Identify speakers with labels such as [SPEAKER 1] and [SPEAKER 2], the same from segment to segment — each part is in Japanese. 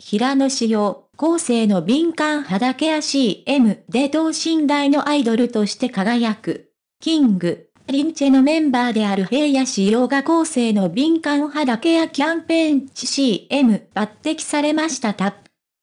[SPEAKER 1] 平野紫耀、後世の敏感肌ケア CM で等身大のアイドルとして輝く。キング、リンチェのメンバーである平野紫耀が後世の敏感肌ケアキャンペーン CM 抜擢されましたた。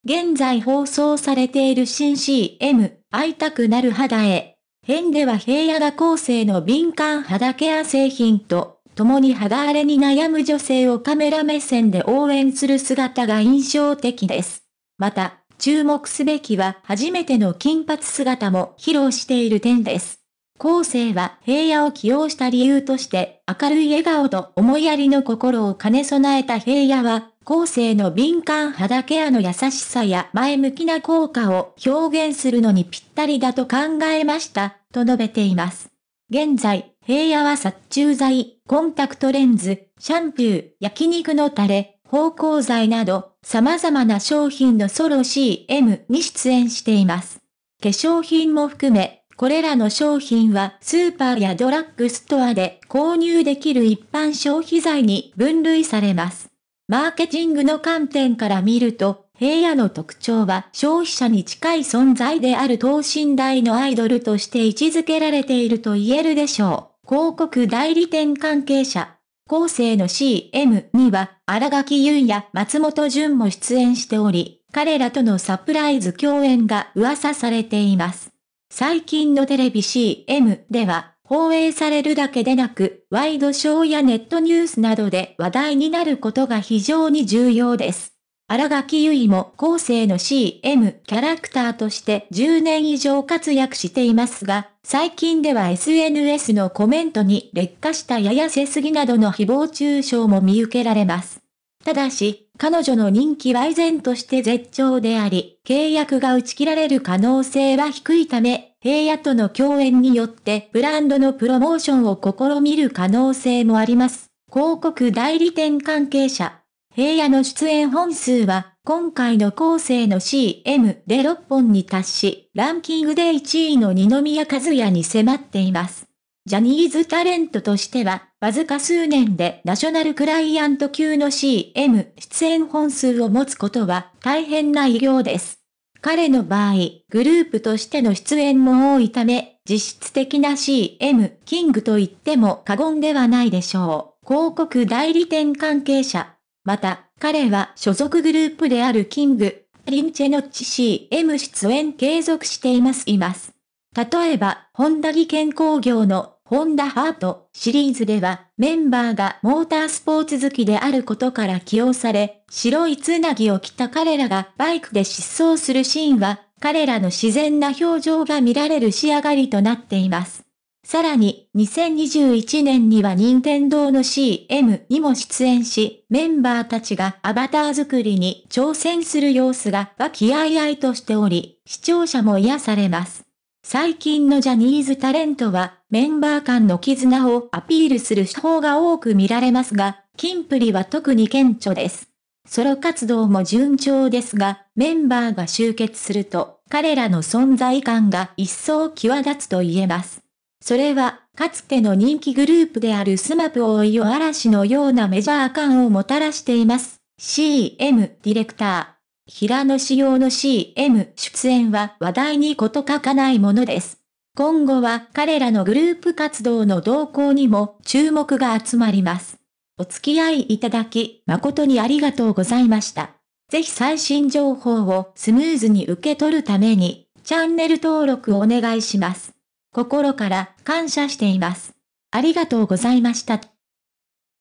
[SPEAKER 1] 現在放送されている新 CM、会いたくなる肌へ。編では平野が後世の敏感肌ケア製品と、共に肌荒れに悩む女性をカメラ目線で応援する姿が印象的です。また、注目すべきは初めての金髪姿も披露している点です。後世は平野を起用した理由として明るい笑顔と思いやりの心を兼ね備えた平野は後世の敏感肌ケアの優しさや前向きな効果を表現するのにぴったりだと考えました、と述べています。現在、平野は殺虫剤、コンタクトレンズ、シャンプー、焼肉のタレ、芳香剤など、様々な商品のソロ CM に出演しています。化粧品も含め、これらの商品はスーパーやドラッグストアで購入できる一般消費財に分類されます。マーケティングの観点から見ると、平野の特徴は消費者に近い存在である等身大のアイドルとして位置づけられていると言えるでしょう。広告代理店関係者。後世の CM には、荒垣結や松本潤も出演しており、彼らとのサプライズ共演が噂されています。最近のテレビ CM では、放映されるだけでなく、ワイドショーやネットニュースなどで話題になることが非常に重要です。荒垣結衣も後世の CM キャラクターとして10年以上活躍していますが、最近では SNS のコメントに劣化したややせすぎなどの誹謗中傷も見受けられます。ただし、彼女の人気は依然として絶頂であり、契約が打ち切られる可能性は低いため、平野との共演によってブランドのプロモーションを試みる可能性もあります。広告代理店関係者。平野の出演本数は、今回の後世の CM で6本に達し、ランキングで1位の二宮和也に迫っています。ジャニーズタレントとしては、わずか数年でナショナルクライアント級の CM 出演本数を持つことは大変な偉業です。彼の場合、グループとしての出演も多いため、実質的な CM、キングと言っても過言ではないでしょう。広告代理店関係者。また、彼は所属グループであるキング、リンチェのッチ CM 出演継続しています、います。例えば、ホンダ技研工業のホンダハートシリーズではメンバーがモータースポーツ好きであることから起用され、白いつなぎを着た彼らがバイクで疾走するシーンは、彼らの自然な表情が見られる仕上がりとなっています。さらに、2021年には任天堂の CM にも出演し、メンバーたちがアバター作りに挑戦する様子が和気あいあいとしており、視聴者も癒されます。最近のジャニーズタレントは、メンバー間の絆をアピールする手法が多く見られますが、キンプリは特に顕著です。ソロ活動も順調ですが、メンバーが集結すると、彼らの存在感が一層際立つと言えます。それは、かつての人気グループであるスマップおよび嵐のようなメジャー感をもたらしています。CM ディレクター。平野仕様の CM 出演は話題にこと書かないものです。今後は彼らのグループ活動の動向にも注目が集まります。お付き合いいただき誠にありがとうございました。ぜひ最新情報をスムーズに受け取るためにチャンネル登録をお願いします。心から感謝しています。ありがとうございました。